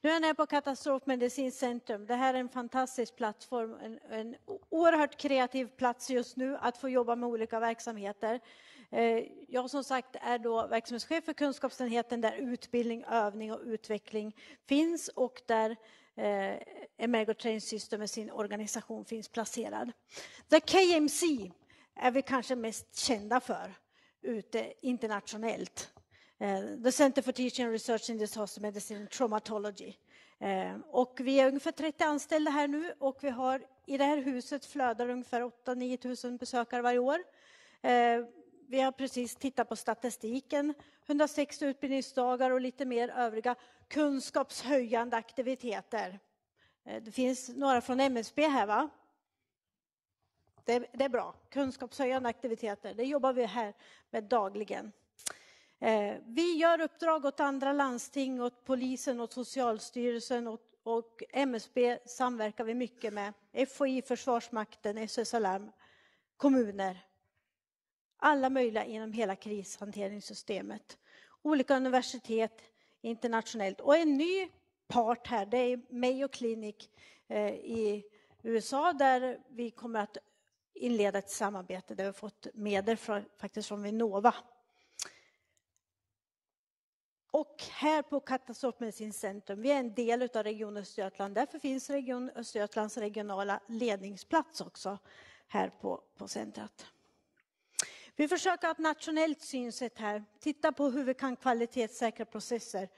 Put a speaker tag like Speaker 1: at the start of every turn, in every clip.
Speaker 1: Nu är jag på Katastrofmedicincentrum. Det här är en fantastisk plattform, en, en oerhört kreativ plats just nu att få jobba med olika verksamheter. Eh, jag som sagt är då verksamhetschef för kunskapsenheten där utbildning, övning och utveckling finns och där eh, Emergo Train System med sin organisation finns placerad. Där KMC är vi kanske mest kända för ute internationellt. Eh, The Center for Teaching and Research in Disaster Medicine and Traumatology. Eh, och vi är ungefär 30 anställda här nu och vi har i det här huset flödar ungefär 8-9 000 besökare varje år. Eh, vi har precis tittat på statistiken, 160 utbildningsdagar och lite mer övriga kunskapshöjande aktiviteter. Det finns några från MSB här va? Det, det, är bra. Kunskapshöjande aktiviteter, det jobbar vi här med dagligen. Eh, vi gör uppdrag åt andra landsting, åt polisen, åt Socialstyrelsen och, och MSB samverkar vi mycket med. FOI, Försvarsmakten, SOS Alarm, kommuner. Alla möjliga inom hela krishanteringssystemet. Olika universitet internationellt. Och en ny part här, det är Mayo Clinic eh, i USA där vi kommer att inleda ett samarbete där vi har fått medel från, faktiskt från Vinnova. Och här på Katastrofmedicinskt centrum. vi är en del av Region Östergötland, därför finns Region Östergötlands regionala ledningsplats också här på, på centret. Vi försöker ha ett nationellt synsätt här, titta på hur vi kan kvalitetssäkra processer,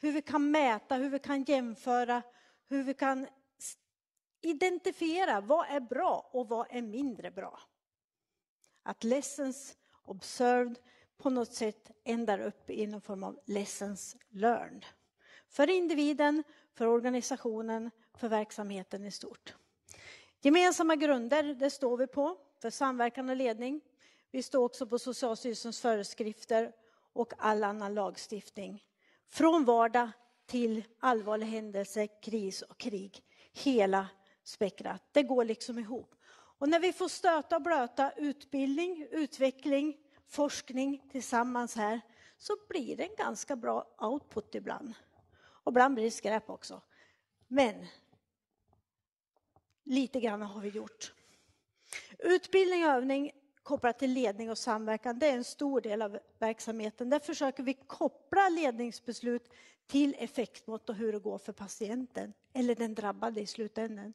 Speaker 1: hur vi kan mäta, hur vi kan jämföra, hur vi kan identifiera vad är bra och vad är mindre bra. Att lessons observed på något sätt ändar upp i någon form av lessons learned. För individen, för organisationen, för verksamheten i stort. Gemensamma grunder, det står vi på för samverkan och ledning. Vi står också på Socialstyrelsens föreskrifter och all annan lagstiftning. Från vardag till allvarlig händelse, kris och krig. Hela spektrat. Det går liksom ihop. Och när vi får stöta och blöta utbildning, utveckling, forskning tillsammans här så blir det en ganska bra output ibland. Och ibland blir det skräp också. Men lite grann har vi gjort. Utbildning och övning kopplat till ledning och samverkan, det är en stor del av verksamheten. Där försöker vi koppla ledningsbeslut till effektmått och hur det går för patienten eller den drabbade i slutändan.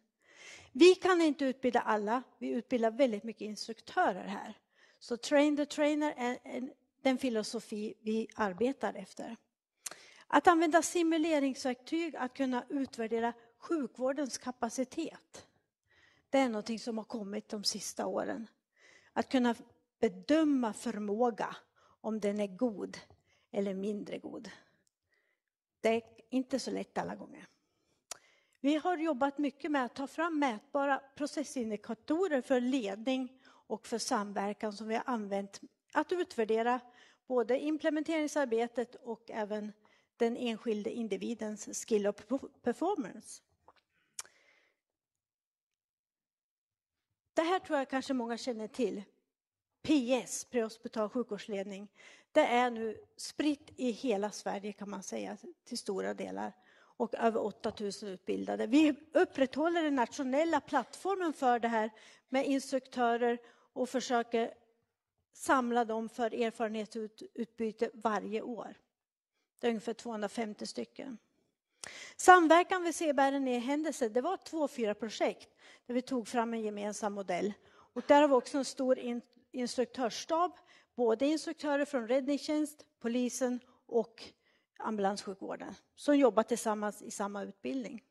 Speaker 1: Vi kan inte utbilda alla, vi utbildar väldigt mycket instruktörer här. Så train the trainer är den filosofi vi arbetar efter. Att använda simuleringsverktyg, att kunna utvärdera sjukvårdens kapacitet. Det är något som har kommit de sista åren. Att kunna bedöma förmåga, om den är god eller mindre god. Det är inte så lätt alla gånger. Vi har jobbat mycket med att ta fram mätbara processindikatorer för ledning och för samverkan som vi har använt att utvärdera både implementeringsarbetet och även den enskilde individens skill och performance. Det här tror jag kanske många känner till. PS, prehospital sjukvårdsledning, det är nu spritt i hela Sverige kan man säga till stora delar och över 8000 utbildade. Vi upprätthåller den nationella plattformen för det här med instruktörer och försöker samla dem för erfarenhetsutbyte varje år. Det är ungefär 250 stycken. Samverkan vid CBRNE-händelser, det var ett 2-4-projekt där vi tog fram en gemensam modell. Och där har vi också en stor instruktörsstab, både instruktörer från räddningstjänst, polisen och ambulanssjukvården som jobbar tillsammans i samma utbildning.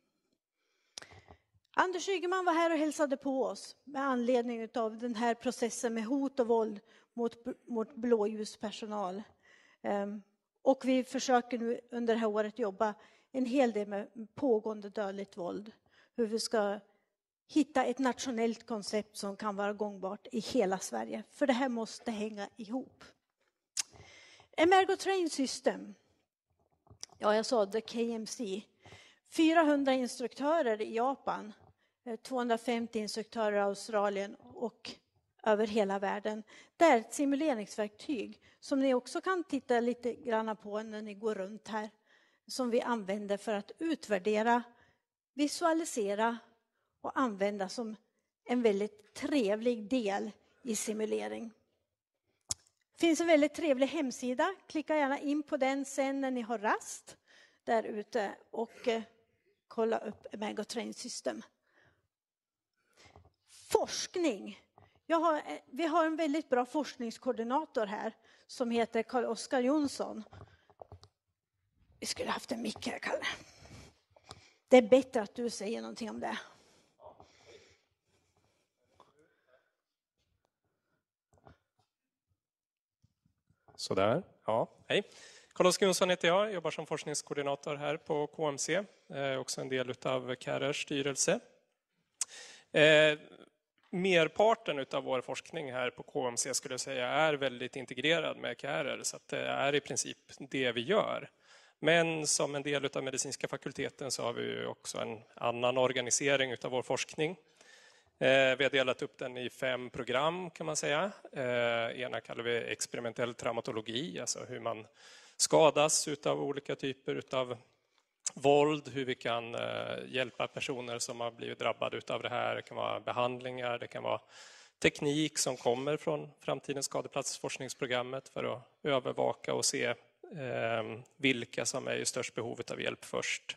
Speaker 1: Anders Ygeman var här och hälsade på oss med anledning av den här processen med hot och våld mot, mot blåljuspersonal. Ehm, och vi försöker nu under det här året jobba en hel del med pågående dödligt våld. Hur vi ska hitta ett nationellt koncept som kan vara gångbart i hela Sverige. För det här måste hänga ihop. Emergo Train System ja, jag sa the KMC. 400 instruktörer i Japan, eh, 250 instruktörer i Australien och över hela världen. Det är ett simuleringsverktyg som ni också kan titta lite grann på när ni går runt här. som vi använder för att utvärdera, visualisera och använda som en väldigt trevlig del i simulering. Det finns en väldigt trevlig hemsida. Klicka gärna in på den sen när ni har rast där ute och eh, kolla upp Mango Train System. Forskning. Har, eh, vi har en väldigt bra forskningskoordinator här som heter Karl-Oskar Jonsson. Vi skulle haft en mick här, Kalle. Det är bättre att du säger någonting om det.
Speaker 2: Sådär, ja, hej. Carl-Oskar Jonsson heter jag, jobbar som forskningskoordinator här på KMC, eh, också en del av Carers styrelse. Eh, merparten av vår forskning här på KMC skulle jag säga är väldigt integrerad med Carer, så det är i princip det vi gör. Men som en del av medicinska fakulteten så har vi också en annan organisering av vår forskning. Eh, vi har delat upp den i fem program kan man säga. Eh, ena kallar vi experimentell traumatologi, alltså hur man skadas av olika typer av våld, hur vi kan eh, hjälpa personer som har blivit drabbade av det här. Det kan vara behandlingar, det kan vara teknik som kommer från Framtidens skadeplatsforskningsprogrammet för att övervaka och se vilka som är i störst behov av hjälp först.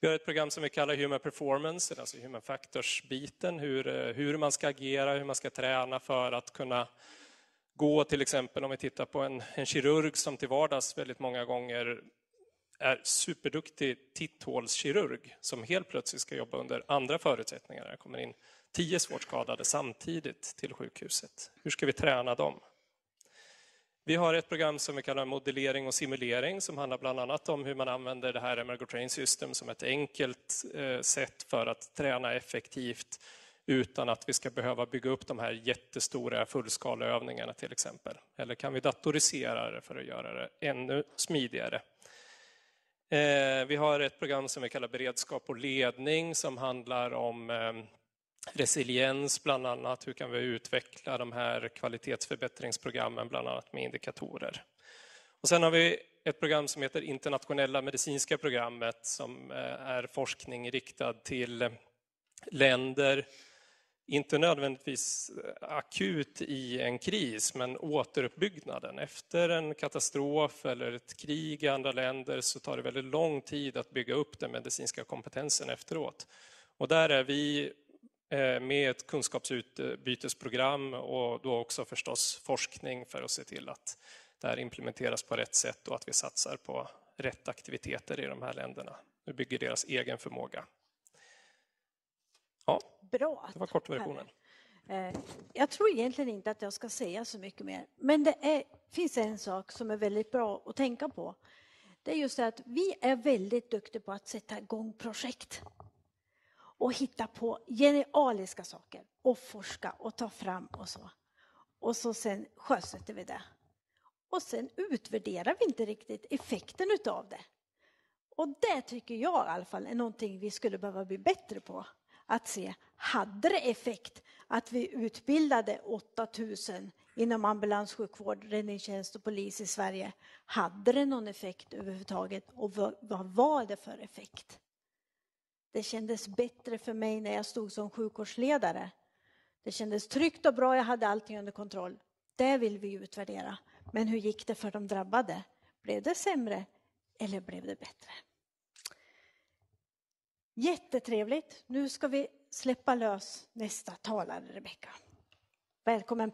Speaker 2: Vi har ett program som vi kallar Human Performance, alltså Human Factors-biten, hur, eh, hur man ska agera, hur man ska träna för att kunna gå till exempel om vi tittar på en, en kirurg som till vardags väldigt många gånger är superduktig titthålskirurg som helt plötsligt ska jobba under andra förutsättningar. Det kommer in tio svårt skadade samtidigt till sjukhuset. Hur ska vi träna dem? Vi har ett program som vi kallar modellering och simulering som handlar bland annat om hur man använder det här Emergo Train System som ett enkelt eh, sätt för att träna effektivt utan att vi ska behöva bygga upp de här jättestora fullskaleövningarna till exempel. Eller kan vi datorisera det för att göra det ännu smidigare? Eh, vi har ett program som vi kallar beredskap och ledning som handlar om eh, resiliens bland annat. Hur kan vi utveckla de här kvalitetsförbättringsprogrammen bland annat med indikatorer. Och sen har vi ett program som heter Internationella medicinska programmet som eh, är forskning riktad till länder, inte nödvändigtvis akut i en kris, men återuppbyggnaden. Efter en katastrof eller ett krig i andra länder så tar det väldigt lång tid att bygga upp den medicinska kompetensen efteråt. Och där är vi med ett kunskapsutbytesprogram och då också förstås forskning för att se till att det här implementeras på rätt sätt och att vi satsar på rätt aktiviteter i de här länderna. Vi bygger deras egen förmåga. Ja,
Speaker 1: Bra.
Speaker 2: det var kortversionen.
Speaker 1: Eh, jag tror egentligen inte att jag ska säga så mycket mer, men det är, finns en sak som är väldigt bra att tänka på. Det är just det att vi är väldigt duktiga på att sätta igång projekt och hitta på genialiska saker och forska och ta fram och så. Och så sen sjösätter vi det. Och sen utvärderar vi inte riktigt effekten utav det. Och det tycker jag i alla fall är någonting vi skulle behöva bli bättre på. Att se, hade det effekt att vi utbildade 8000 inom ambulanssjukvård, räddningstjänst och polis i Sverige? Hade det någon effekt överhuvudtaget och vad var det för effekt? Det kändes bättre för mig när jag stod som sjukvårdsledare. Det kändes tryggt och bra, jag hade allting under kontroll. Det vill vi utvärdera. Men hur gick det för de drabbade? Blev det sämre eller blev det bättre? Jättetrevligt. Nu ska vi släppa lös nästa talare, Rebecka. Välkommen